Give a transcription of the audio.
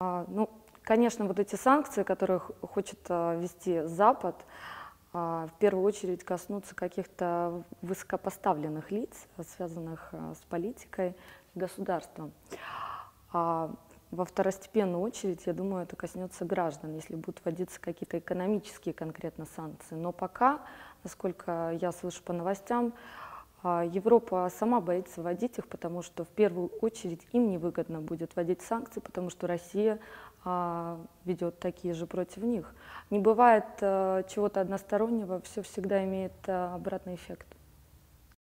А, Ну, конечно, вот эти санкции, которые хочет а, ввести Запад, а, в первую очередь коснутся каких-то высокопоставленных лиц, связанных с политикой государством. А во второстепенную очередь, я думаю, это коснется граждан, если будут вводиться какие-то экономические конкретно санкции. Но пока, насколько я слышу по новостям, Европа сама боится вводить их, потому что в первую очередь им невыгодно будет вводить санкции, потому что Россия а, ведет такие же против них. Не бывает а, чего-то одностороннего, все всегда имеет а, обратный эффект.